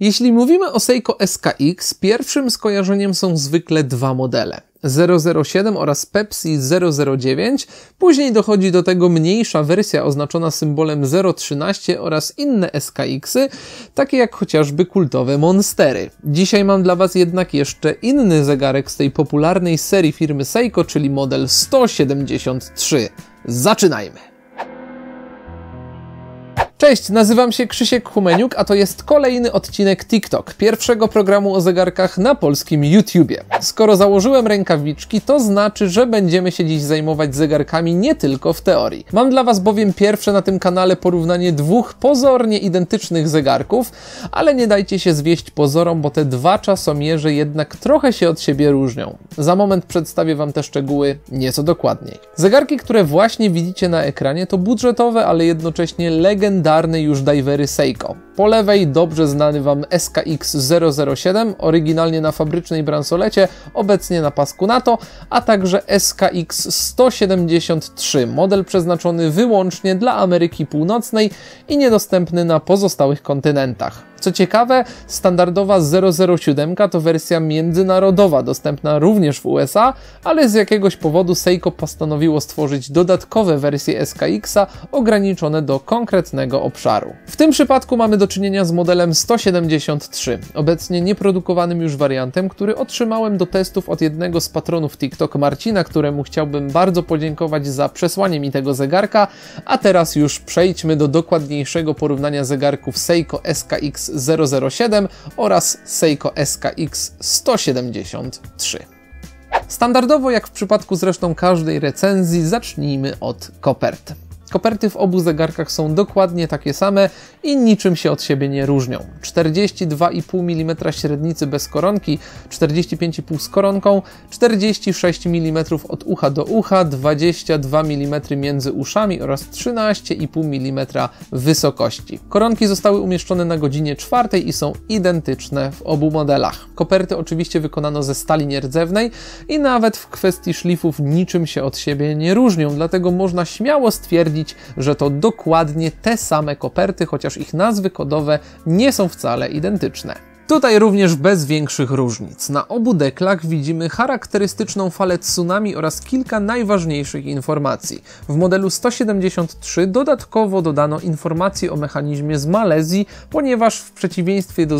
Jeśli mówimy o Seiko SKX, pierwszym skojarzeniem są zwykle dwa modele. 007 oraz Pepsi 009, później dochodzi do tego mniejsza wersja oznaczona symbolem 013 oraz inne SKX-y, takie jak chociażby kultowe Monstery. Dzisiaj mam dla Was jednak jeszcze inny zegarek z tej popularnej serii firmy Seiko, czyli model 173. Zaczynajmy! Cześć, nazywam się Krzysiek Humeniuk, a to jest kolejny odcinek TikTok, pierwszego programu o zegarkach na polskim YouTubie. Skoro założyłem rękawiczki, to znaczy, że będziemy się dziś zajmować zegarkami nie tylko w teorii. Mam dla Was bowiem pierwsze na tym kanale porównanie dwóch pozornie identycznych zegarków, ale nie dajcie się zwieść pozorom, bo te dwa czasomierze jednak trochę się od siebie różnią. Za moment przedstawię Wam te szczegóły nieco dokładniej. Zegarki, które właśnie widzicie na ekranie to budżetowe, ale jednocześnie legendarne legendarny już divery Seiko. Po lewej dobrze znany Wam SKX 007, oryginalnie na fabrycznej bransolecie, obecnie na pasku NATO, a także SKX 173, model przeznaczony wyłącznie dla Ameryki Północnej i niedostępny na pozostałych kontynentach. Co ciekawe, standardowa 007 to wersja międzynarodowa, dostępna również w USA, ale z jakiegoś powodu Seiko postanowiło stworzyć dodatkowe wersje SKX-a ograniczone do konkretnego obszaru. W tym przypadku mamy do czynienia z modelem 173, obecnie nieprodukowanym już wariantem, który otrzymałem do testów od jednego z patronów TikTok Marcina, któremu chciałbym bardzo podziękować za przesłanie mi tego zegarka, a teraz już przejdźmy do dokładniejszego porównania zegarków Seiko SKX 007 oraz Seiko SKX 173. Standardowo, jak w przypadku zresztą każdej recenzji, zacznijmy od koperty. Koperty w obu zegarkach są dokładnie takie same i niczym się od siebie nie różnią. 42,5 mm średnicy bez koronki, 45,5 z koronką, 46 mm od ucha do ucha, 22 mm między uszami oraz 13,5 mm wysokości. Koronki zostały umieszczone na godzinie czwartej i są identyczne w obu modelach. Koperty oczywiście wykonano ze stali nierdzewnej i nawet w kwestii szlifów niczym się od siebie nie różnią, dlatego można śmiało stwierdzić, stwierdzić, że to dokładnie te same koperty, chociaż ich nazwy kodowe nie są wcale identyczne. Tutaj również bez większych różnic. Na obu deklach widzimy charakterystyczną falę tsunami oraz kilka najważniejszych informacji. W modelu 173 dodatkowo dodano informacje o mechanizmie z Malezji, ponieważ w przeciwieństwie do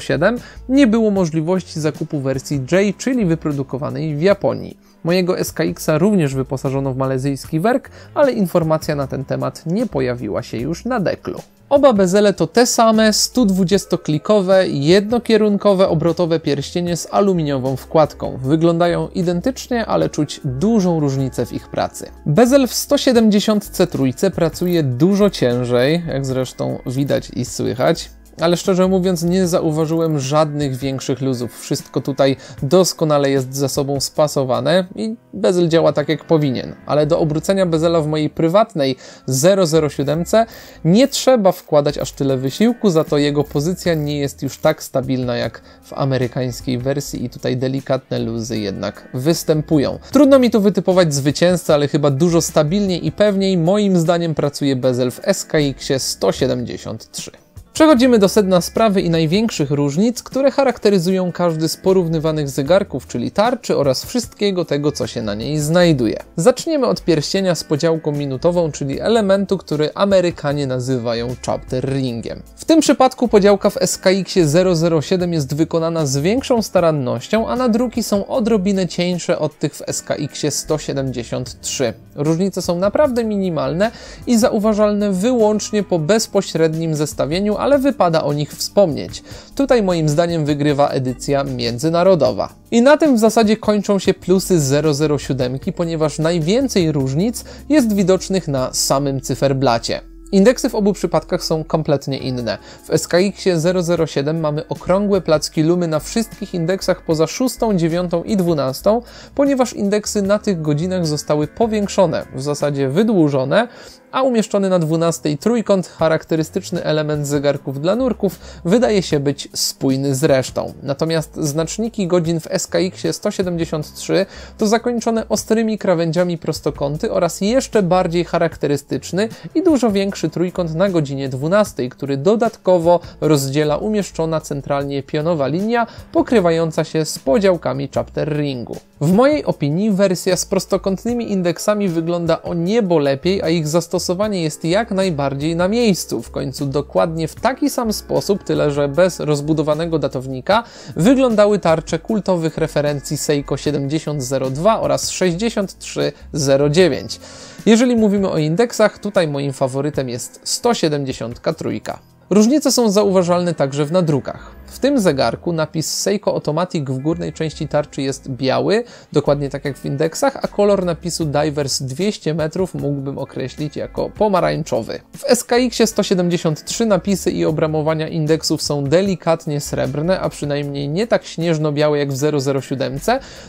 007 nie było możliwości zakupu wersji J, czyli wyprodukowanej w Japonii. Mojego SKX-a również wyposażono w malezyjski werk, ale informacja na ten temat nie pojawiła się już na deklu. Oba bezele to te same 120-klikowe, jednokierunkowe obrotowe pierścienie z aluminiową wkładką. Wyglądają identycznie, ale czuć dużą różnicę w ich pracy. Bezel w 170C3 pracuje dużo ciężej, jak zresztą widać i słychać ale szczerze mówiąc nie zauważyłem żadnych większych luzów. Wszystko tutaj doskonale jest ze sobą spasowane i bezel działa tak jak powinien. Ale do obrócenia bezela w mojej prywatnej 007 nie trzeba wkładać aż tyle wysiłku, za to jego pozycja nie jest już tak stabilna jak w amerykańskiej wersji i tutaj delikatne luzy jednak występują. Trudno mi tu wytypować zwycięzcę, ale chyba dużo stabilniej i pewniej moim zdaniem pracuje bezel w SKX 173. Przechodzimy do sedna sprawy i największych różnic, które charakteryzują każdy z porównywanych zegarków, czyli tarczy oraz wszystkiego tego, co się na niej znajduje. Zaczniemy od pierścienia z podziałką minutową, czyli elementu, który Amerykanie nazywają chapter ringiem. W tym przypadku podziałka w SKX 007 jest wykonana z większą starannością, a nadruki są odrobinę cieńsze od tych w SKX 173. Różnice są naprawdę minimalne i zauważalne wyłącznie po bezpośrednim zestawieniu, ale wypada o nich wspomnieć. Tutaj moim zdaniem wygrywa edycja międzynarodowa. I na tym w zasadzie kończą się plusy 007, ponieważ najwięcej różnic jest widocznych na samym cyferblacie. Indeksy w obu przypadkach są kompletnie inne. W SKX 007 mamy okrągłe placki lumy na wszystkich indeksach poza 6, 9 i 12, ponieważ indeksy na tych godzinach zostały powiększone, w zasadzie wydłużone, a umieszczony na 12 trójkąt, charakterystyczny element zegarków dla nurków, wydaje się być spójny z resztą. Natomiast znaczniki godzin w SKX 173 to zakończone ostrymi krawędziami prostokąty oraz jeszcze bardziej charakterystyczny i dużo większy większy trójkąt na godzinie 12, który dodatkowo rozdziela umieszczona centralnie pionowa linia pokrywająca się z podziałkami chapter ringu. W mojej opinii wersja z prostokątnymi indeksami wygląda o niebo lepiej, a ich zastosowanie jest jak najbardziej na miejscu. W końcu dokładnie w taki sam sposób, tyle że bez rozbudowanego datownika, wyglądały tarcze kultowych referencji Seiko 7002 oraz 6309. Jeżeli mówimy o indeksach, tutaj moim faworytem jest 173. Różnice są zauważalne także w nadrukach. W tym zegarku napis Seiko Automatic w górnej części tarczy jest biały, dokładnie tak jak w indeksach, a kolor napisu Divers 200 metrów mógłbym określić jako pomarańczowy. W SKX 173 napisy i obramowania indeksów są delikatnie srebrne, a przynajmniej nie tak śnieżno-białe jak w 007,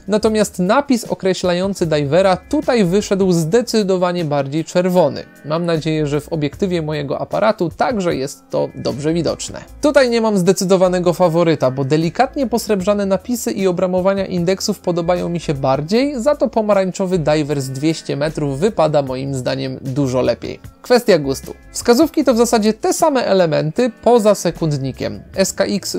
natomiast napis określający divera tutaj wyszedł zdecydowanie bardziej czerwony. Mam nadzieję, że w obiektywie mojego aparatu także jest to dobrze widoczne. Tutaj nie mam zdecydowanego faworyta, bo delikatnie posrebrzane napisy i obramowania indeksów podobają mi się bardziej, za to pomarańczowy diver z 200 metrów wypada moim zdaniem dużo lepiej. Kwestia gustu. Wskazówki to w zasadzie te same elementy poza sekundnikiem. SKX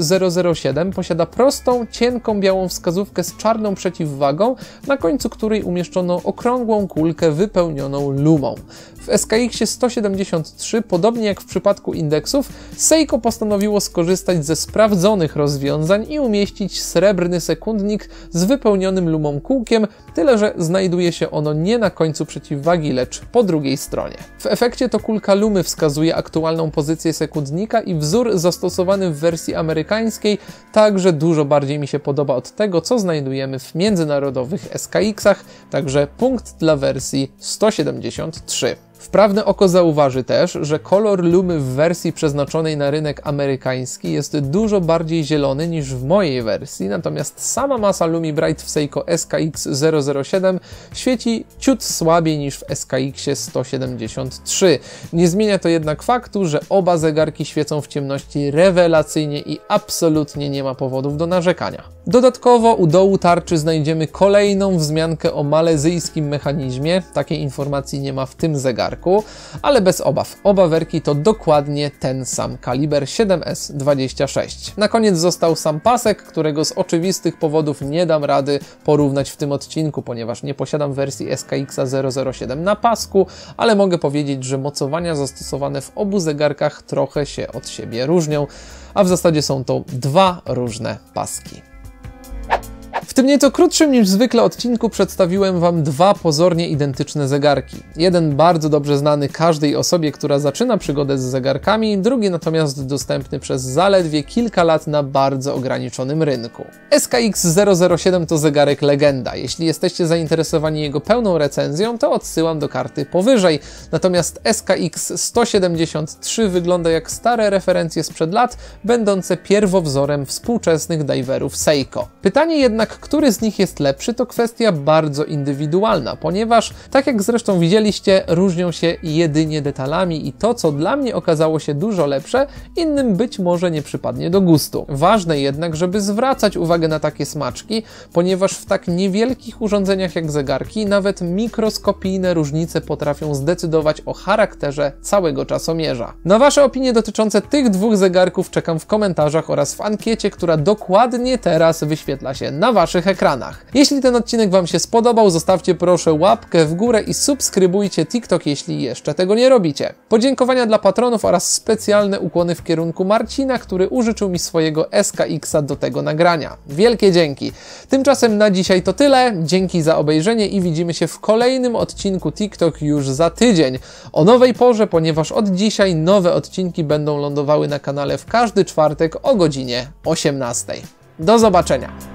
007 posiada prostą, cienką białą wskazówkę z czarną przeciwwagą, na końcu której umieszczono okrągłą kulkę wypełnioną lumą. W SKX 173, podobnie jak w przypadku indeksów, Seiko postanowiło skorzystać ze sprawdzonych rozwiązań i umieścić srebrny sekundnik z wypełnionym lumą kółkiem, tyle że znajduje się ono nie na końcu przeciwwagi, lecz po drugiej stronie. W efekcie to kulka lumy wskazuje aktualną pozycję sekundnika i wzór zastosowany w wersji amerykańskiej także dużo bardziej mi się podoba od tego, co znajdujemy w międzynarodowych SKX-ach, także punkt dla wersji 173. Wprawne oko zauważy też, że kolor lumy w wersji przeznaczonej na rynek amerykański jest dużo bardziej zielony niż w mojej wersji, natomiast sama masa Lumi Bright w Seiko SKX 007 świeci ciut słabiej niż w SKX 173. Nie zmienia to jednak faktu, że oba zegarki świecą w ciemności rewelacyjnie i absolutnie nie ma powodów do narzekania. Dodatkowo u dołu tarczy znajdziemy kolejną wzmiankę o malezyjskim mechanizmie. Takiej informacji nie ma w tym zegarku ale bez obaw. Oba werki to dokładnie ten sam kaliber 7S26. Na koniec został sam pasek, którego z oczywistych powodów nie dam rady porównać w tym odcinku, ponieważ nie posiadam wersji SKX 007 na pasku, ale mogę powiedzieć, że mocowania zastosowane w obu zegarkach trochę się od siebie różnią, a w zasadzie są to dwa różne paski. W tym nieco krótszym niż zwykle odcinku przedstawiłem Wam dwa pozornie identyczne zegarki. Jeden bardzo dobrze znany każdej osobie, która zaczyna przygodę z zegarkami, drugi natomiast dostępny przez zaledwie kilka lat na bardzo ograniczonym rynku. SKX 007 to zegarek legenda. Jeśli jesteście zainteresowani jego pełną recenzją, to odsyłam do karty powyżej. Natomiast SKX 173 wygląda jak stare referencje sprzed lat, będące pierwowzorem współczesnych diverów Seiko. Pytanie jednak, który z nich jest lepszy, to kwestia bardzo indywidualna, ponieważ, tak jak zresztą widzieliście, różnią się jedynie detalami i to, co dla mnie okazało się dużo lepsze, innym być może nie przypadnie do gustu. Ważne jednak, żeby zwracać uwagę na takie smaczki, ponieważ w tak niewielkich urządzeniach jak zegarki, nawet mikroskopijne różnice potrafią zdecydować o charakterze całego czasomierza. Na Wasze opinie dotyczące tych dwóch zegarków czekam w komentarzach oraz w ankiecie, która dokładnie teraz wyświetla się na Waszych Waszych ekranach. Jeśli ten odcinek Wam się spodobał, zostawcie proszę łapkę w górę i subskrybujcie TikTok, jeśli jeszcze tego nie robicie. Podziękowania dla patronów oraz specjalne ukłony w kierunku Marcina, który użyczył mi swojego SKX-a do tego nagrania. Wielkie dzięki. Tymczasem na dzisiaj to tyle. Dzięki za obejrzenie i widzimy się w kolejnym odcinku TikTok już za tydzień. O nowej porze, ponieważ od dzisiaj nowe odcinki będą lądowały na kanale w każdy czwartek o godzinie 18. Do zobaczenia!